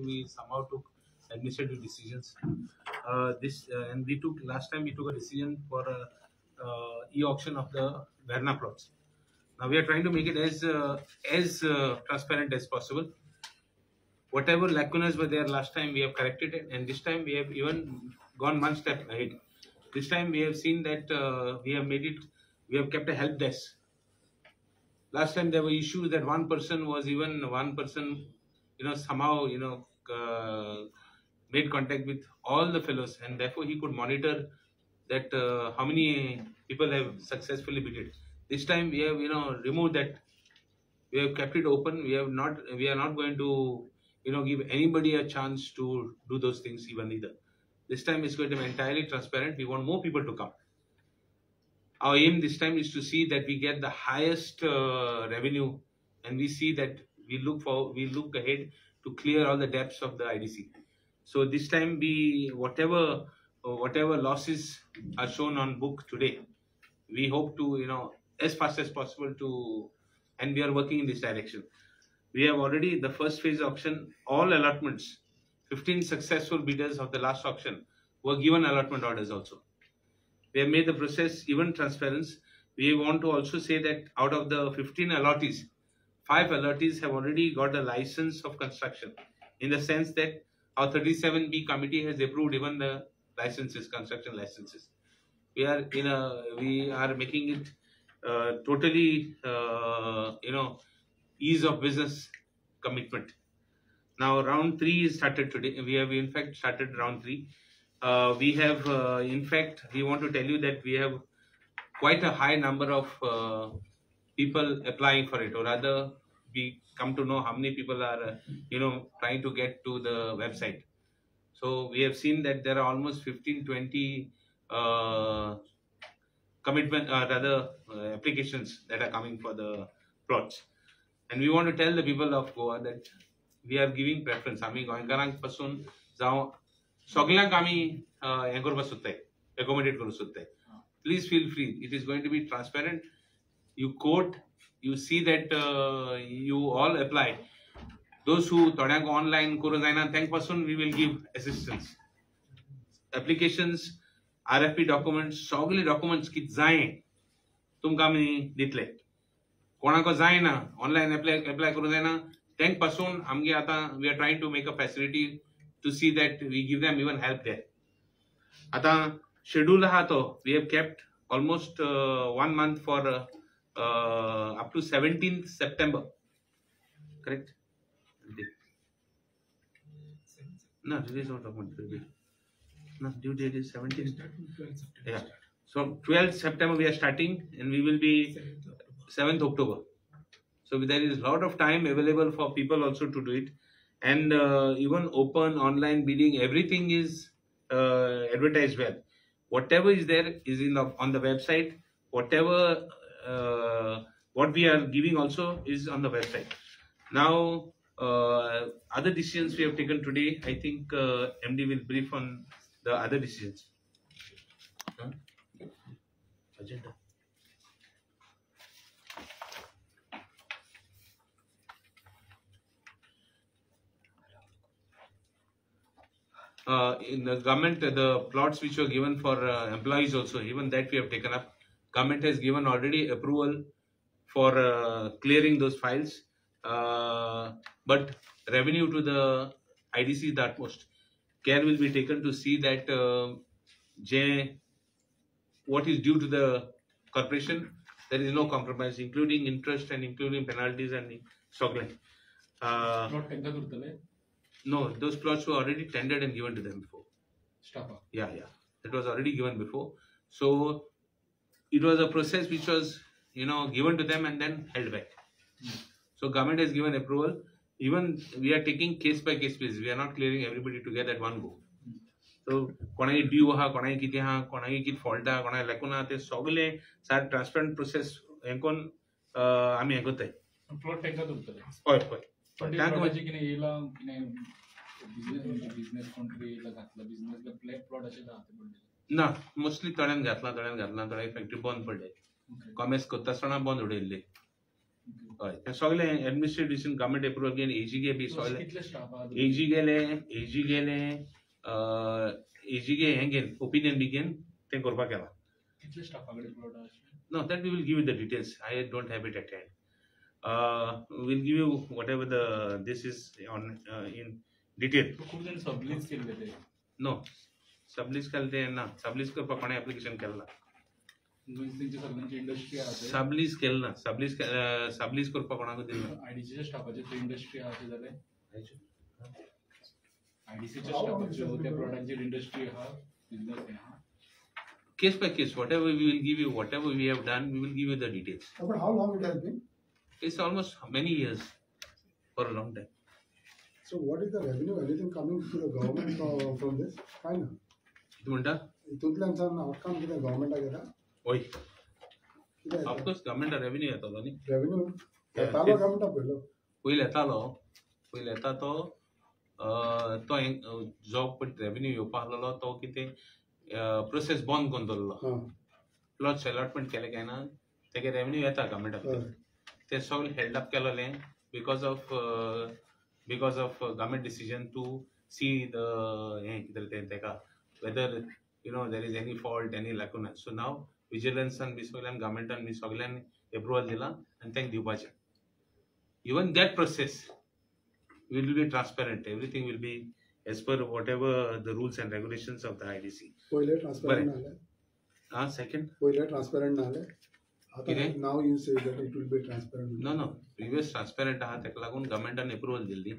we somehow took administrative decisions. Uh, this uh, and we took last time we took a decision for uh, e-auction of the Verna plots. Now we are trying to make it as as transparent as possible. Whatever lacunas were there last time, we have corrected it, and this time we have even gone one step ahead. This time we have seen that uh, we have made it. We have kept a help desk. Last time there were issues that one person was even one person, you know, somehow you know uh, made contact with all the fellows, and therefore he could monitor that uh, how many people have successfully bid. It. This time we have you know removed that. We have kept it open. We have not. We are not going to you know give anybody a chance to do those things even either. This time it's going to be entirely transparent. We want more people to come. Our aim this time is to see that we get the highest uh, revenue, and we see that we look for we look ahead to clear all the depths of the IDC. So this time we whatever whatever losses are shown on book today, we hope to you know as fast as possible to, and we are working in this direction. We have already the first phase auction all allotments 15 successful bidders of the last auction were given allotment orders also. We have made the process even transparent. We want to also say that out of the 15 allottees, five allottees have already got the license of construction in the sense that our 37B committee has approved even the licenses, construction licenses. We are in a, we are making it uh, totally, uh, you know, ease of business commitment. Now round three is started today. We have in fact started round three. Uh, we have uh, in fact we want to tell you that we have quite a high number of uh, people applying for it, or rather we come to know how many people are uh, you know trying to get to the website. So we have seen that there are almost 15, 20 uh, commitment, uh, rather uh, applications that are coming for the plots. And we want to tell the people of Goa that we are giving preference आम्ही गोंयकारांक पासून जावं सगळ्यांक आमी हें करपाक सोदताय accommodate करूंक सोदताय please feel free it is going to be transparent you quote, you see that uh, you all apply. Those who thodak online koru jaina, thank pasun we will give assistance. Applications, RFP documents, सगळे documents कित जाय तुमकां आमी दितले कोणाक जायना online apply apply करूं जायना तेंकपासून आमगे आतां we are trying to make a facility to see that we give them even help their आतां शेड्यूल आहा तो we have kept almost one month for uh, up to 17th september. Correct? No release of document no due date is 17th yeah. So 12th september we are starting and we will be 7th october. So there is a lot of time available for people also to do it. And uh, even open online bidding, everything is uh, advertised well. Whatever is there is in the, on the website. Whatever what we are giving also is on the website. Now, uh, other decisions we have taken today, I think uh, MD will brief on the other decisions. Huh? Agenda. uh, in the government, uh, the plots which were given for uh, employees also, even that we have taken up. Government has given already approval for uh, clearing those files, uh, but revenue to the IDC is the utmost. Care will be taken to see that uh, J, what is due to the corporation, there is no compromise, including interest and including penalties and struggling. Uh, no, those plots were already tendered and given to them before. Stopper. Yeah, yeah. It was already given before. So it was a process which was, you know, given to them and then held back. Mm. So government has given approval. Even we are taking case by case basis. We are not clearing everybody together at one go. सो कोणागे due आहा कोणागे कितें आहा कोणागे कितें fault आहा कोणागे लेकून आहा ते सगळे सार ट्रान्सपरंट प्रोसेस हें कोन्न आमी हें कोत्ताय प्लॉट तांकां धरतले हय हय पण तांकां कितें येयला कितें बिझनेस बिझनेस कोंट्री येयला घातला ब्लॅक प्लॉट अशें आहा ते ना मोस्टली तळ्यान घातला तळ्यान घातला बंद पड़े कॉमर्स करता बंद उड़ी हय ते सगळे एडमिनिस्ट्रेशन गव्हर्मेंट एजी गे बी सगळे. एजी गेले एजी गेले एजी गे घेन ओपिनियन बी घेन तें करपाक केलां. No that we will give you the details I don't have it at we'll give you whatever the this is on in detail no सबलिस कर दे ना सबलिस को पकड़े एप्लीकेशन कर ला सबलिस के ना सबलिस सबलिस को पकड़ा को दिन। ना आईडीसी जस्ट आप जब इंडस्ट्री आते जाले आईडीसी जस्ट आप जब होते प्रोडक्ट जी इंडस्ट्री हाँ केस पे case whatever we will give you whatever we have done we will give you the details but how long it has कितें म्हणटा हितूंतल्यान आउटकम कितें गव्हर्मेंटाक येता हय ऑफकोर्स गव्हर्मेंट रेव्हेन्यू येतलो न्ही रेवेन्यू Yeah, येतालो it's- गव्हर्मेंटाक पयलो येतालो पयलीं येता तो तो जो तो कितें प्रोसेस बंद करून दवरलो प्लॉट्स अलॉटमेंट केले काय ना तेगे रेव्हेन्यू येता गव्हर्मेंटाक ते सगळें held up केलोलें because of because of government decision to see the हें कितें तें तेका whether you know there is any fault, any lacuna. So now vigilance on Misogilan, government on Misogilan, approval Jilla, and thank Dibhajan. Even that process will be transparent. Everything will be as per whatever the rules and regulations of the IDC. Boiler transparent. But, uh, second. Boiler transparent. na le. Now you say that it will be transparent. No, no. Previous transparent transparent आहा ताका लागून गव्हर्मेंटान approval Delhi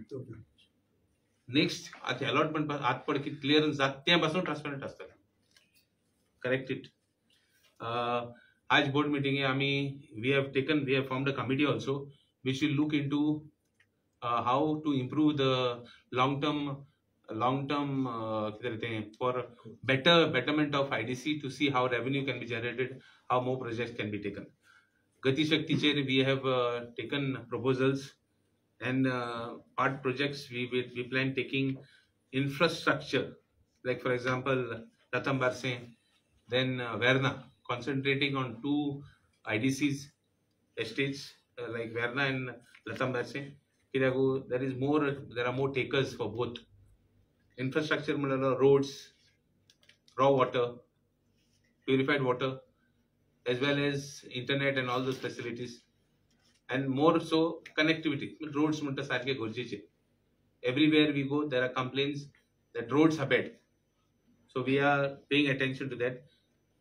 next आते allotment आत पडकी clearance जात त्या पासून ट्रांसपेरेंट असतात करेक्ट इट आज बोर्ड मीटिंग है आम्ही we have taken we have formed a committee also which will look in to how to improve the long term long term कहते हैं for better betterment of I to see how revenue can be generated how more project can be taken Gatishakti गतीशक्तीचेर we have taken proposals and uh, art projects, we, we, we plan taking infrastructure, like for example, Latambarcem, then uh, Verna, concentrating on two IDCs estates uh, like Verna and Latambarcem. There is more, there are more takers for both. Infrastructure, roads, raw water, purified water, as well as internet and all those facilities And more so connectivity. Roads म्हणटा सारखे गरजेचे. Everywhere we go, there are complaints that roads are bad. So we are paying attention to that.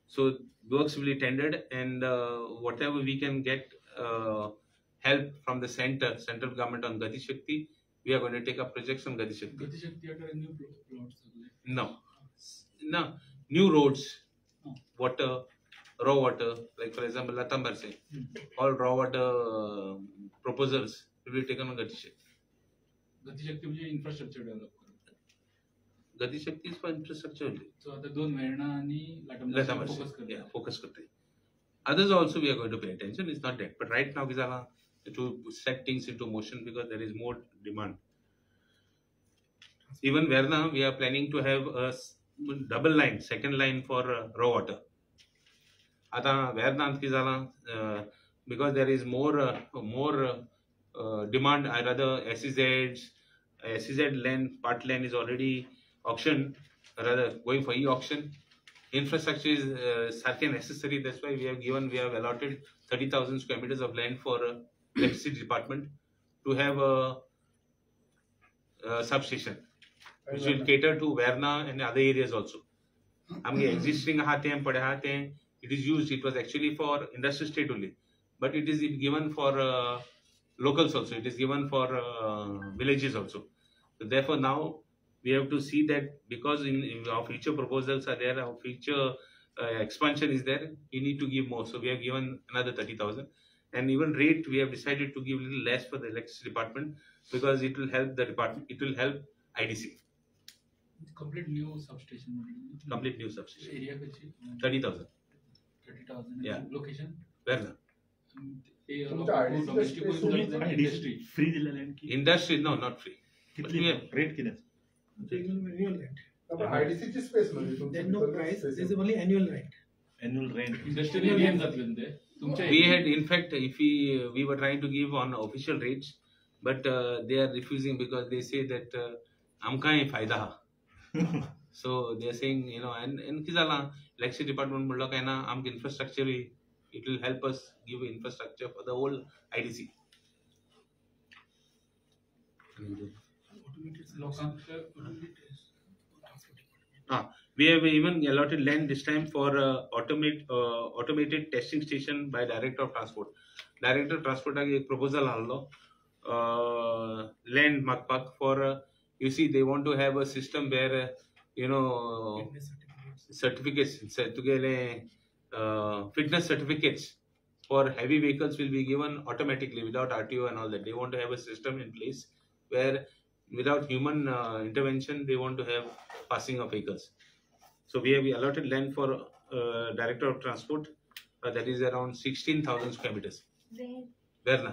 So works will be tendered and uh, whatever we can get uh, help from the center, central government on Gati Shakti, we are going to take up projects on Gati Shakti. गतिशक्तीकडे new plot सगळे No. No. New roads, Oh. water, raw water, like for example, Latam Barse, all raw water uh, proposals will be taken on Gati Shakti. गतिशक्ती म्हणजे infrastructure develop करून Gati Shakti is for infrastructure only. सो आता दोन वेर्णा आणि Latam लाटम Barse, focus करता yeah, focus करते. Others also we are going to pay attention. It's not that, but right now, Gizala, to set things into motion because there is more demand. Even Verna, we are planning to have a s- double line, second line for uh, raw water. आता वेदनाथ की जाला because there is more more demand I rather as is land part land is already option rather going for E option infrastructure is सारे necessary that's why we have given we have allotted thirty thousand square meters of land for electricity department to have substation which will cater to Verna and other areas also existing existing आहा पडे आहा तें It is used, it was actually for industrial state only, but it is given for uh, locals also, it is given for uh, villages also. So therefore, now we have to see that because in, in our future proposals are there, our future uh, expansion is there, we need to give more. So we have given another 30,000 and even rate we have decided to give little less for the electricity department because it will help the department it will help idc complete new substation complete new substation. Area 30000 thirty thousand Yeah. Location Verna तुमच्या IDC चं space industry free दिलेलं आहे की industry no not free किती Yeah. Rate किती आहे? annual rent. IDC ची space म्हणजे There's no price, there's only annual rent. annual rent industrial area जातले ते तुमच्या We had, in fact, if we we were trying to give on official rates, but uh, they are refusing because they say that uh, आमकां हे फायदा आहा. So they are saying, you know, and and कितें जालां election department म्हणलो काय ना आमकां infrastructure it will help us give infrastructure for the whole IDC. लोकांच्या Ah, we have even allotted land this time for uh, automate uh, automated testing station by director of transport. Director of transport age एक proposal हाडलो uh, land मागपाक for uh, you see they want to have a system where uh, you know Fitness certificates, get a uh, fitness certificates for heavy vehicles will be given automatically without RTO and all that. They want to have a system in place where without human uh, intervention, they want to have passing of vehicles. So we have allotted land for uh, Director of Transport uh, that is around 16,000 square meters. Where na?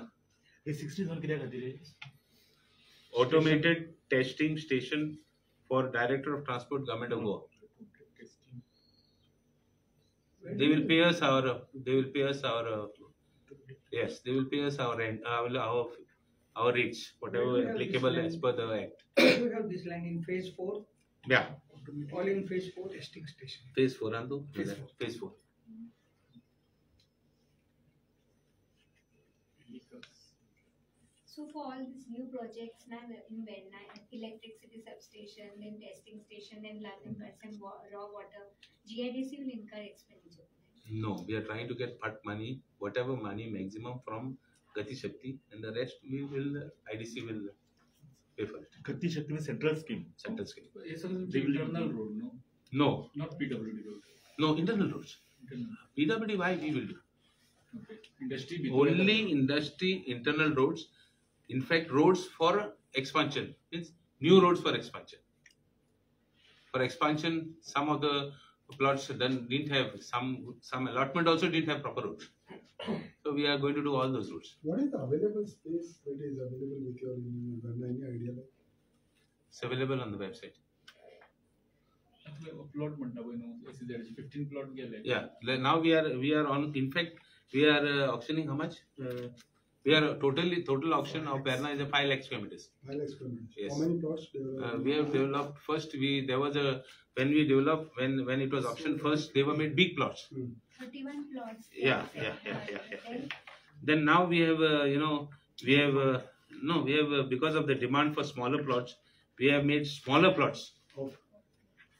Automated testing station for Director of Transport, Government of Goa. They will pay us our, they will pay us our, uh, yes, they will pay us our rent, uh, our, our, our rates, whatever Where do we have this applicable land? as per the act. We have this land in phase four, Yeah, all in phase four. Testing station. phase four, Andu? Phase four. Phase four. So for all these new projects now in Verna, electricity substation, then testing station, then landing pads and raw water, GIDC will incur expenditure. No, we are trying to get part money, whatever money maximum from Gati Shakti and the rest we will, IDC will pay for it. Gati Shakti is central scheme. Central scheme. It's an internal road, no? No. Not PWD road. No, internal roads. Internal. PWD, why we will do? Okay. Industry. Only industry internal roads in fact roads for expansion means new roads for expansion. For expansion some of the plots then didn't have some some allotment also didn't have proper roads. So we are going to do all those roads. What is the available space that is available with your any idea? It's available on the website. 15 yeah now we are we are on in fact we are uh, auctioning how much? Uh, we are totally total auction of Verna is a five lakh square meters. I'll explain. Yes. How many plots? Uh, we have developed first. We there was a when we developed when when it was auctioned first they were made big plots. Hmm. Thirty-one plots. Yeah, yeah, yeah, yeah, yeah. Then Then now we have uh, you know we have uh, no we have uh, because of the demand for smaller plots we have made smaller plots. Of-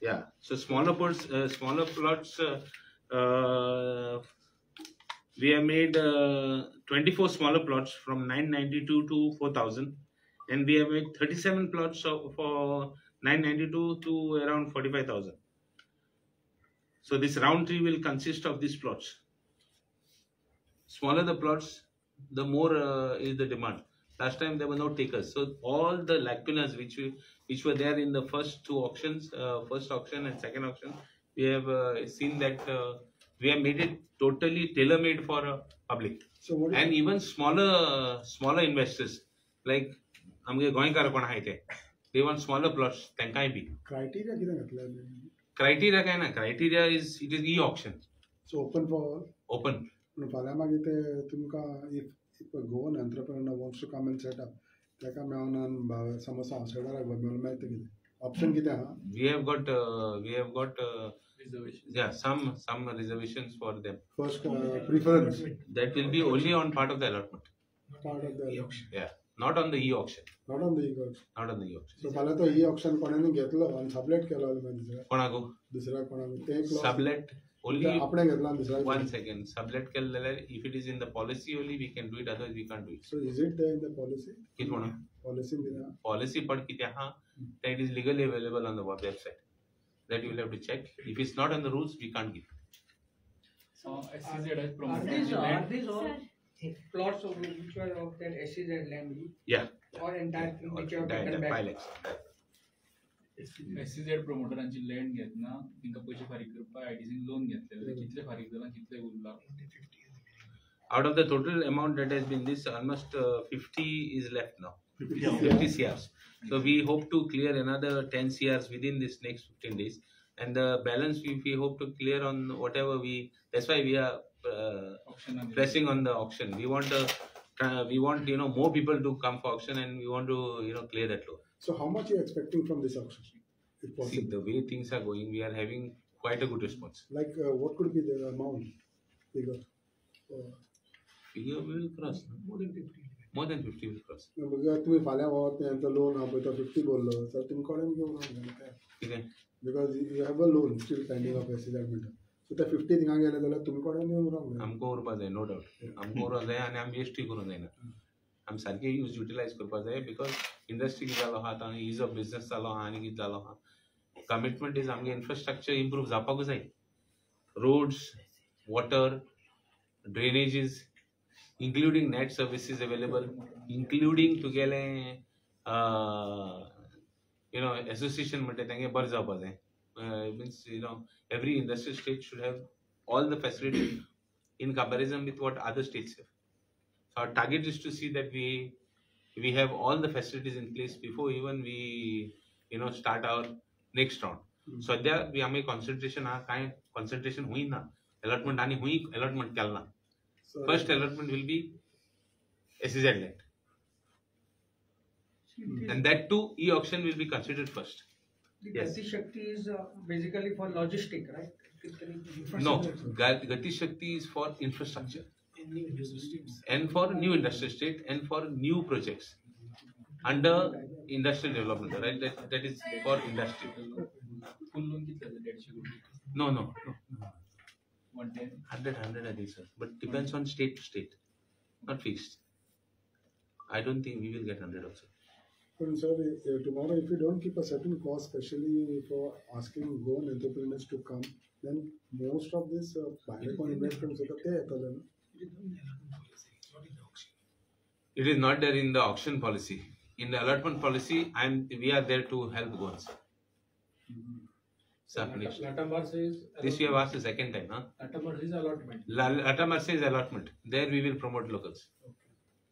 Yeah. So smaller plots uh, smaller plots. We have made uh, 24 smaller plots from 992 to 4000 and we have made 37 plots for 992 to around 45000 so this round tree will consist of these plots. Smaller the plots the more uh, is the demand. Last time there were no takers. So all the lacunas which we, which were there in the first two auctions uh, first auction and second auction we have uh, seen that uh, we have made it totally tailor made for uh, public So what is and even smaller smaller investors like आमगे गोंयकार कोण आहाय ते they want smaller plots तांकांय B criteria किती घातला criteria काय ना criteria is it is e-auction So open for all. open पूण फाल्यां मागीर ते तुमकां if if a goan entrepreneur wants to come and set up ताका मेळोन समज हावसेडाराक मेळोन मेळटा कितें ऑप्शन कितें आहा we have got uh, we have reservations. Yeah, some some reservations for them. First uh, preference. That will be only on part of the allotment. Part of the auction. Yeah. Not on the e-auction. Not on the e-auction. Not on the e-auction. So पहिला तो e-auction कोणाने घेतलं आणि sublet केलं already दुसरा. कोणाको? दुसरा कोणाको? ते sublet only आपण घेतला दुसरा. One second. सबलेट केलेलं आहे. If it is in the policy only we can do it otherwise we can't do it. So is it there in the policy? किती म्हणा? Policy दिला. Policy पण किती हा? That is legally available on the website. that you will have to check if it's not on the rules we can't give एसीझेड Are promote these, are these all Sir. plots of which were of that SEZ land yeah or entire thing which you have Entire- taken entire back? five lakhs. एसीझेड प्रमोटरांची land घेतना तांकां पयशे फारीक करपाक आयडीसीन loan घेतलेले कितले फारीक जाला कितले उरला out of the total amount that has been this almost uh, 50 is left now 50 hours. CRs. So we hope to clear another 10 CRs within this next 15 days. And the balance we, we hope to clear on whatever we, that's why we are uh, pressing on the auction. We want to, uh, we want, you know, more people to come for auction and we want to, you know, clear that loan. So how much are you expecting from this auction? See, the way things are going, we are having quite a good response. Like uh, what could be the amount figure? Uh, figure will cross. More than 50. More than fifty cross तुमी फाल्यां वोत तो loan आप पळय तो fifty बोललो. Sir तुम तुमी कोणाक घेवंक ना ठीक है because you have a loan still pending of ACs एट मिटर सो ते फिफ्टी थिंगा गेले जाल्यार तुमी कोणाक घेवंक हमको और उरपा है नो डावट आमकां और जाय आनी आमी एस टी करूंक जायना आमी सारके यूज़ यूटिलाइज कर पाते हैं बिकॉज़ इंडस्ट्री की जालो हाथ आतां इज़ ऑफ़ बिज़नेस जालो आने की कितें जालो आहा कमिटमेंट इज़ आमगे इन्फ्रास्ट्रक्चर इम्प्रूव जावपाकूच जाय roads water drainages including net services available including तुगेले यू नो एसोसिएशन म्हणटा तेंगे बरें जावपाचें means you know every industrial state should have all the facility in comparison with what other states have so our target is to see that we we have all the facilities in place before even we you know start our next round. सध्या we आमी concentration हा कांय concentration हुई ना allotment आनी हुई allotment केलना First allotment will be SEZ land. Hmm. And that too, e-auction will be considered first. The yes. Gati Shakti is uh, basically for logistic, right? No, Gati Shakti is for infrastructure. And for new industrial state and for new projects under industrial development, right? That, that is for industry. No, no, no. 100, 100 I think, sir. But depends on state to state, not fixed. I don't think we will get 100 also. But sir, uh, tomorrow if you don't keep a certain cost, especially for asking loan entrepreneurs to come, then most of this uh, bilateral investments are It is not there in the auction policy. In the allotment policy, I'm we are there to help goals Sir, please. Latamar says. This you have asked the second time, huh? Latamar is allotment. La- Latamar says allotment. There we will promote locals.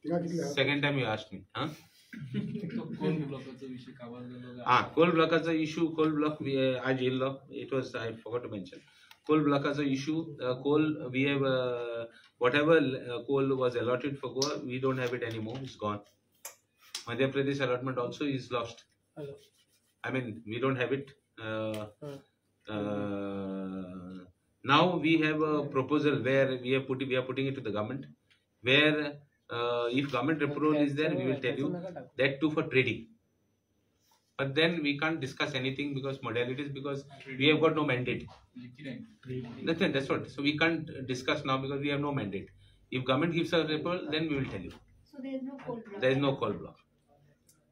थिंगा कितले आहा? Second time you asked me, huh? तो कोण ब्लॉकचा विषय का वाजलेला Ah, coal blockaचा issue, coal block we uh, आज येयल्लो. It was I forgot to mention. Coal blockaचा issue, uh, coal we have uh, whatever uh, coal was allotted for Goa, we don't have it anymore. It's gone. Madhya Pradesh allotment also is lost. I mean, we don't have it. Uh, uh, now we have a proposal where we are putting we are putting it to the government, where uh, if government approval is there, we will tell you that too for trading. But then we can't discuss anything because modalities because we have got no mandate. That's that's what. So we can't discuss now because we have no mandate. If government gives us approval, then we will tell you. So there is no coal block. There is no coal block.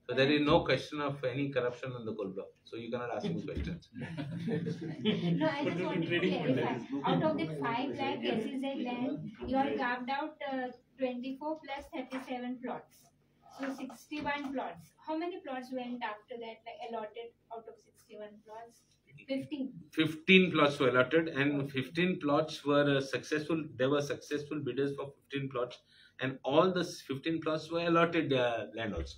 So there is no question of any corruption on the coal block. So you cannot ask me questions. No, I just wanted to clarify. Out of the five lakh SEZ land, you are carved out uh, twenty-four plus thirty-seven plots. So sixty-one plots. How many plots went after that, like allotted out of sixty-one plots? Fifteen. 15 plots were allotted and 15 plots were uh, successful. There were successful bidders for 15 plots and all the 15 plots were allotted uh, land also.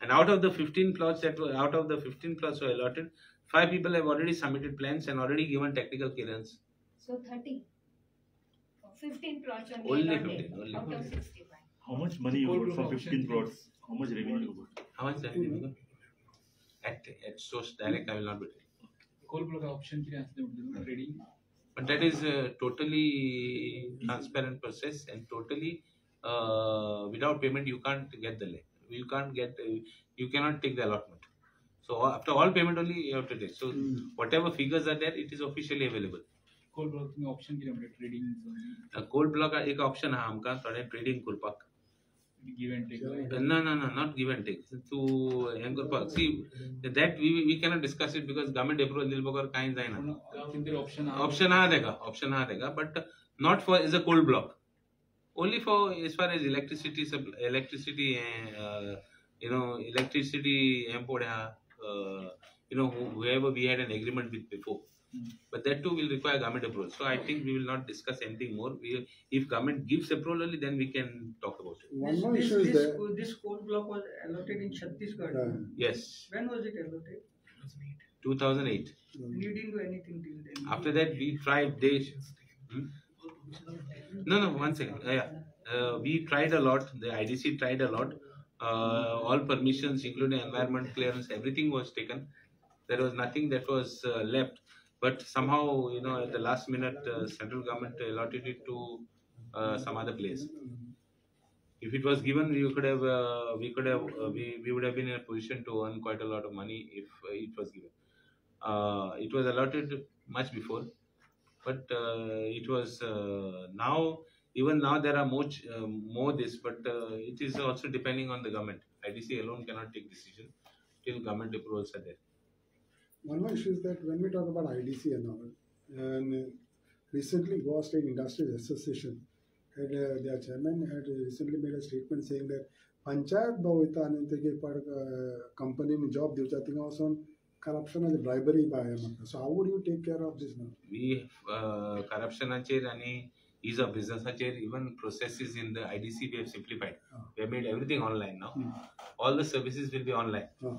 And out of the 15 plots that were out of the 15 plots were allotted, five people have already submitted plans and already given technical clearance. So thirty. Fifteen plots only Only allotted 15, only out of 15. sixty-one. How much money you got from 15 plots? How much revenue you got? How much that will be? At, at source direct, I will not be telling. Coal block option किती असते म्हणजे trading But that is uh, totally transparent process and totally uh, without payment you can't get the land. You can't get, uh, you cannot take the allotment. So after all payment only you have to take. So mm. whatever figures are there, it is officially available. Coal block तुम्ही option किती म्हणजे trading A cold block एक option हा आमकां थोडे trading करपाक. Give and take No, no, no, not give and take. तू हें करपाक. See, that we we cannot discuss it because government approval दिल बगर कांय जायना. पण किती ऑप्शन ऑप्शन आहा तेका ऑप्शन आहा तेका but not for as a only for as far as electricity electricity uh, you know electricity import uh, you know whoever we had an agreement with before. Mm-hmm. But that too will require government approval. So i think we will not discuss anything more. We, if government gives approval only then we can talk about it. One more issue is this, this coal block was allotted in chhattisgarh. Yeah. yes. When was it allotted? 2008 2008 mm. you didn't do anything till then. After that we tried they hmm? No, no, one second. Uh, yeah. Uh, we tried a lot. The IDC tried a lot. Uh, all permissions, including environment clearance, everything was taken. There was nothing that was uh, left. But somehow, you know, at the last minute, uh, central government allotted it to uh, some other place. If it was given, we could have, we could have, we, we would have been in a position to earn quite a lot of money if it was given. It was allotted much before, but uh, it was uh, now even now there are more ch- uh, more this but uh, it is also depending on the government idc alone cannot take decision till government approvals are there One more issue is that when we talk about IDC and all, and uh, recently Goa State Industries Association had uh, their chairman had recently made a statement saying that panchayat भाऊ वयता आनी तेगे पाड कंपनीन job दिवचा थिंगा वचोन corruption आनी ब्रायबरी bye म्हाका सो हाऊ would you take care of this now we uh, corruptionaचेर आणि ease of businessaचेर even processes in the idc we have simplified Ah. we have made everything online now Hmm. all the services will be online Ah.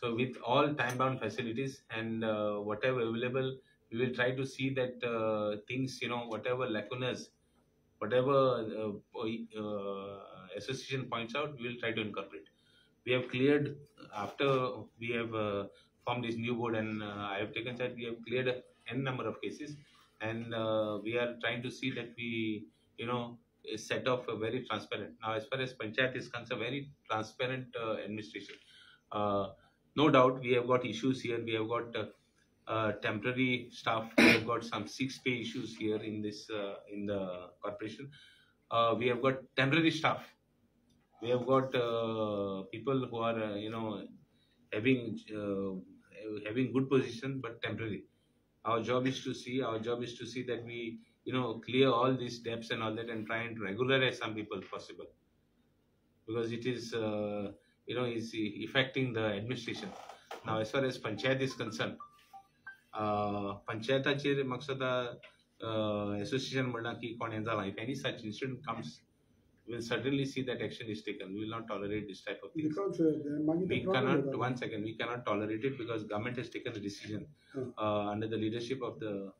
So with all time-bound facilities and uh, whatever available, we will try to see that uh, things, you know, whatever lacunas, whatever uh, po- uh, association points out, we will try to incorporate. We have cleared after we have uh, formed this new board and uh, I have taken charge. we have cleared n number of cases and uh, we are trying to see that we, you know, set off a very transparent. Now, as far as panchayat is concerned, very transparent uh, administration. Uh, no doubt we have got issues here we have got uh, uh, temporary staff we have got some six pay issues here in this in the corporation we have got temporary staff we have got people who are you know having uh, having good position but temporary our job is to see our job is to see that we you know clear all these debts and all that and try and regularize some people possible because it is uh, you know is affecting the administration now as far as panchayat is concerned uh, पंचायताचेर म्हाका सदां association म्हणना की कोण हें जालां if any such incident comes we will certainly see that action is taken. We will not tolerate this type of thing. Because uh, we cannot, one second, we cannot tolerate it because government has taken a decision uh, under the leadership of the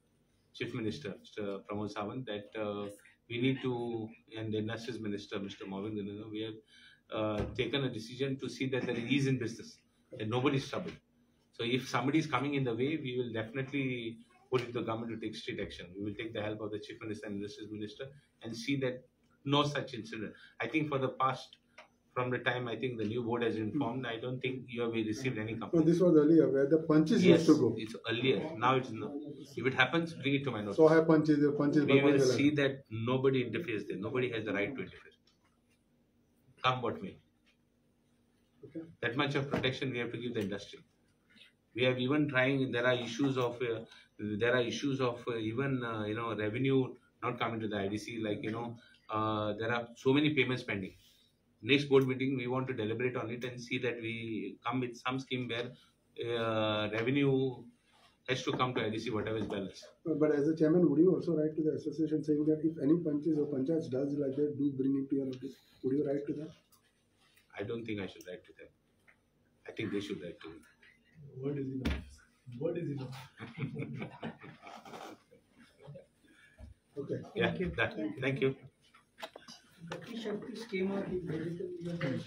Chief Minister, Mr. Pramod Sawant, that uh, we need to, and the Industries Minister, Mr. Mauvin we have uh, taken a decision to see that there is ease in business, and nobody is troubled. So if somebody is coming in the way, we will definitely put the government to take strict action. We will take the help of the Chief Minister and Industries Minister and see that no such incident. I think for the past, from the time I think the new board has informed, I don't think you have received any complaint. This was earlier where the punches yes, used to go. it's earlier. Now it's no. If it happens, bring it to my notice. So high punches, the punches. We will see that nobody interferes there. Nobody has the right to interfere. Come what may. Okay. That much of protection we have to give the industry. We have even trying. There are issues of uh, there are issues of uh, even uh, you know revenue not coming to the IDC like you know uh, there are so many payments pending. Next board meeting, we want to deliberate on it and see that we come with some scheme where uh, revenue has to come to IDC, whatever is balance. Uh, But as a chairman, would you also write to the association saying that if any punches or panchayats does like that, do bring it to your notice? Would you write to them? I don't think I should write to them. I think they should write to me. What is enough? What is enough? Okay. Yeah, that, thank you. Gati Shakti scheme are basically